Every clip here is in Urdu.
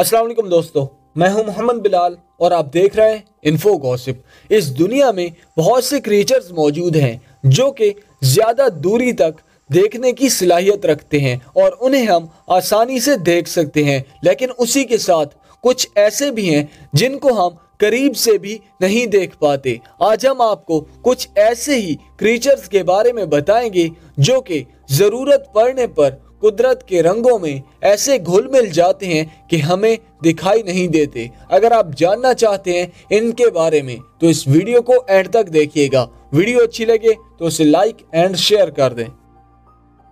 السلام علیکم دوستو، میں ہوں محمد بلال اور آپ دیکھ رہے ہیں انفو گوسپ۔ اس دنیا میں بہت سے کریچرز موجود ہیں جو کہ زیادہ دوری تک دیکھنے کی صلاحیت رکھتے ہیں اور انہیں ہم آسانی سے دیکھ سکتے ہیں۔ لیکن اسی کے ساتھ کچھ ایسے بھی ہیں جن کو ہم قریب سے بھی نہیں دیکھ پاتے۔ آج ہم آپ کو کچھ ایسے ہی کریچرز کے بارے میں بتائیں گے جو کہ ضرورت پڑنے پر قدرت کے رنگوں میں ایسے گھل مل جاتے ہیں کہ ہمیں دکھائی نہیں دیتے۔ اگر آپ جاننا چاہتے ہیں ان کے بارے میں، تو اس ویڈیو کو اینڈ تک دیکھیے گا۔ ویڈیو اچھی لگے تو اسے لائک اینڈ شیئر کر دیں۔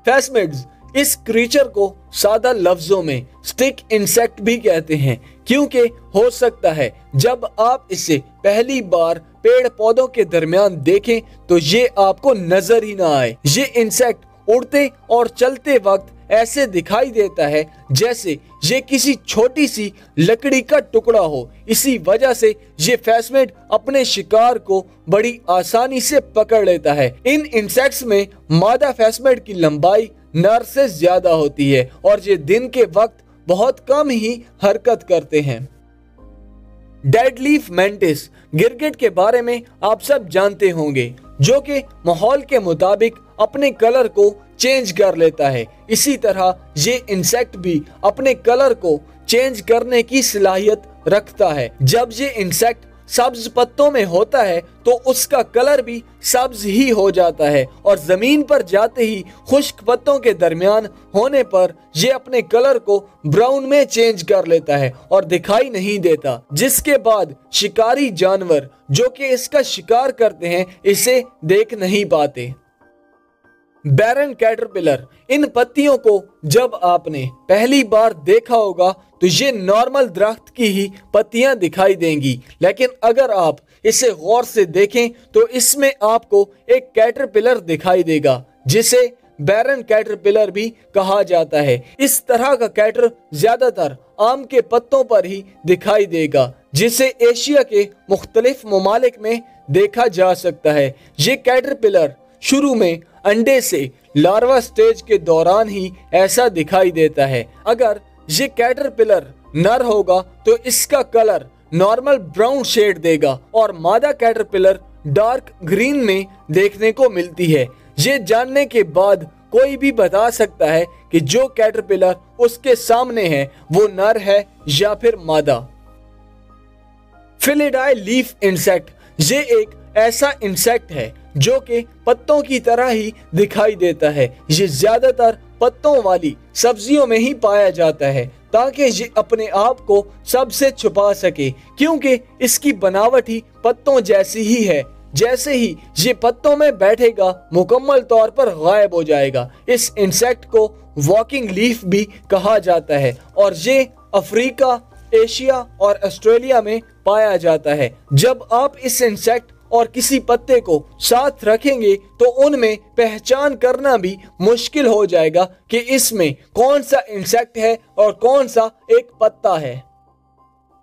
فیسمڈز اس کریچر کو سادہ لفظوں میں سٹک انسیکٹ بھی کہتے ہیں، کیونکہ ہو سکتا ہے جب آپ اسے پہلی بار پیڑ پودوں کے درمیان دیکھیں تو یہ آپ کو نظر ہی نہ آئے۔ یہ انسیکٹ اڑتے اور چلتے وقت ایسے دکھائی دیتا ہے جیسے یہ کسی چھوٹی سی لکڑی کا ٹکڑا ہو۔ اسی وجہ سے یہ فیسمیٹ اپنے شکار کو بڑی آسانی سے پکڑ لیتا ہے۔ ان انسیکٹس میں مادہ فیسمیٹ کی لمبائی نر سے زیادہ ہوتی ہے اور یہ دن کے وقت بہت کم ہی حرکت کرتے ہیں۔ ڈیڈ لیف مینٹس گرگٹ کے بارے میں آپ سب جانتے ہوں گے، جو کہ محول کے مطابق اپنے کلر کو چینج کر لیتا ہے۔ اسی طرح یہ انسیکٹ بھی اپنے کلر کو چینج کرنے کی صلاحیت رکھتا ہے۔ جب یہ انسیکٹ سبز پتوں میں ہوتا ہے تو اس کا کلر بھی سبز ہی ہو جاتا ہے اور زمین پر جاتے ہی خشک پتوں کے درمیان ہونے پر یہ اپنے کلر کو براؤن میں چینج کر لیتا ہے اور دکھائی نہیں دیتا۔ جس کے بعد شکاری جانور جو کہ اس کا شکار کرتے ہیں، اسے دیکھ نہیں پاتے۔ بیرن کیٹرپلر، ان پتیوں کو جب آپ نے پہلی بار دیکھا ہوگا، تو یہ نارمل درخت کی ہی پتیاں دکھائی دیں گی۔ لیکن اگر آپ اسے غور سے دیکھیں، تو اس میں آپ کو ایک کیٹرپلر دکھائی دے گا، جسے بیرن کیٹرپلر بھی کہا جاتا ہے۔ اس طرح کا کیٹر زیادہ تر آم کے پتوں پر ہی دکھائی دے گا، جسے ایشیا کے مختلف ممالک میں دیکھا جا سکتا ہے۔ یہ کیٹرپلر شروع میں انڈے سے لاروہ سٹیج کے دوران ہی ایسا دکھائی دیتا ہے۔ اگر یہ کیٹر پلر نر ہوگا تو اس کا کلر نارمل براؤن شیڈ دے گا اور مادہ کیٹر پلر ڈارک گرین میں دیکھنے کو ملتی ہے۔ یہ جاننے کے بعد کوئی بھی بتا سکتا ہے کہ جو کیٹر پلر اس کے سامنے ہے، وہ نر ہے یا پھر مادہ۔ فلیڈائی لیف انسیکٹ، یہ ایک ایسا انسیکٹ ہے جو کہ پتوں کی طرح ہی دکھائی دیتا ہے۔ یہ زیادہ تر پتوں والی سبزیوں میں ہی پایا جاتا ہے تاکہ یہ اپنے آپ کو سب سے چھپا سکے۔ کیونکہ اس کی بناوٹ ہی پتوں جیسی ہی ہے۔ جیسے ہی یہ پتوں میں بیٹھے گا، مکمل طور پر غائب ہو جائے گا۔ اس انسیکٹ کو واکنگ لیف بھی کہا جاتا ہے اور یہ افریقہ، ایشیا اور آسٹریلیا میں پایا جاتا ہے۔ جب آپ اس انسیکٹ اور کسی پتے کو ساتھ رکھیں گے تو ان میں پہچان کرنا بھی مشکل ہو جائے گا کہ اس میں کون سا انسیکٹ ہے اور کون سا ایک پتا ہے۔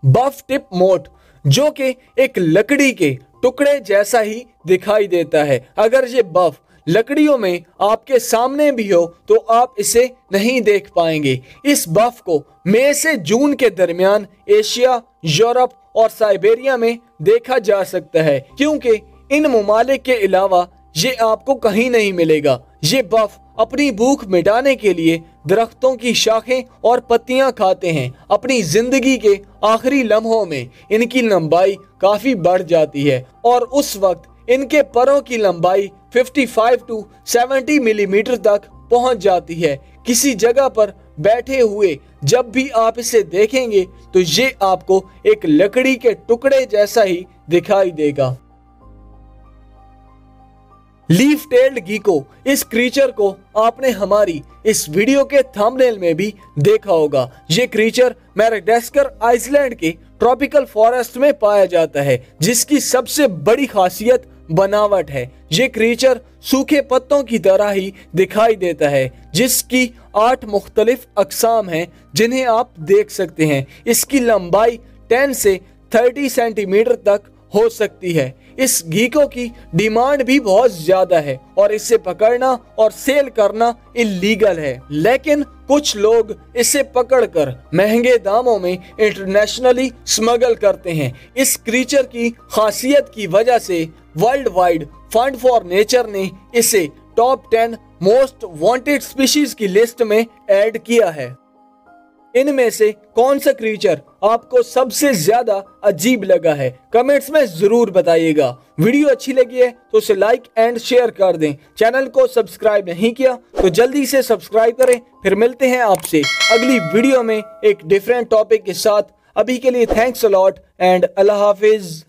بف ٹپ موٹ، جو کہ ایک لکڑی کے ٹکڑے جیسا ہی دکھائی دیتا ہے۔ اگر یہ بف لکڑیوں میں آپ کے سامنے بھی ہو تو آپ اسے نہیں دیکھ پائیں گے۔ اس بف کو مئی سے جون کے درمیان ایشیا، یورپ اور سائبیریا میں دیکھا جا سکتا ہے، کیونکہ ان ممالک کے علاوہ یہ آپ کو کہیں نہیں ملے گا۔ یہ بف اپنی بھوک مٹانے کے لیے درختوں کی شاخیں اور پتیاں کھاتے ہیں۔ اپنی زندگی کے آخری لمحوں میں ان کی لمبائی کافی بڑھ جاتی ہے اور اس وقت ان کے پروں کی لمبائی 55 ٹو 70 ملی میٹر تک پہنچ جاتی ہے۔ کسی جگہ پر بیٹھے ہوئے جب بھی آپ اسے دیکھیں گے تو یہ آپ کو ایک لکڑی کے ٹکڑے جیسا ہی دکھائی دے گا۔ لیف ٹیلڈ گیکو اس کریچر کو آپ نے ہماری اس ویڈیو کے تھامنیل میں بھی دیکھا ہوگا۔ یہ کریچر میرڈیسکر آئس لینڈ کے ٹراپیکل فارسٹ میں پایا جاتا ہے، جس کی سب سے بڑی خاصیت بناوٹ ہے۔ یہ کریچر سوکھے پتوں کی طرح ہی دکھائی دیتا ہے، جس کی آٹھ مختلف اقسام ہیں جنہیں آپ دیکھ سکتے ہیں۔ اس کی لمبائی ٹین سے 30 سینٹی میٹر تک ہو سکتی ہے۔ اس گیکو کی ڈیمانڈ بھی بہت زیادہ ہے اور اسے پکڑنا اور سیل کرنا انلیگل ہے۔ لیکن کچھ لوگ اسے پکڑ کر مہنگے داموں میں انٹرنیشنلی سمگل کرتے ہیں۔ اس کریچر کی خاصیت کی وجہ سے World Wide Fund for Nature نے اسے top ten most wanted species کی لسٹ میں ایڈ کیا ہے۔ ان میں سے کون سا کریچر آپ کو سب سے زیادہ عجیب لگا ہے؟ کمنٹس میں ضرور بتائیے گا۔ ویڈیو اچھی لگی ہے تو اسے لائک اینڈ شیئر کر دیں۔ چینل کو سبسکرائب نہیں کیا تو جلدی سے سبسکرائب کریں۔ پھر ملتے ہیں آپ سے اگلی ویڈیو میں ایک ڈیفرنٹ ٹاپک کے ساتھ۔ ابھی کے لیے تھینکس الاٹ اینڈ اللہ حافظ۔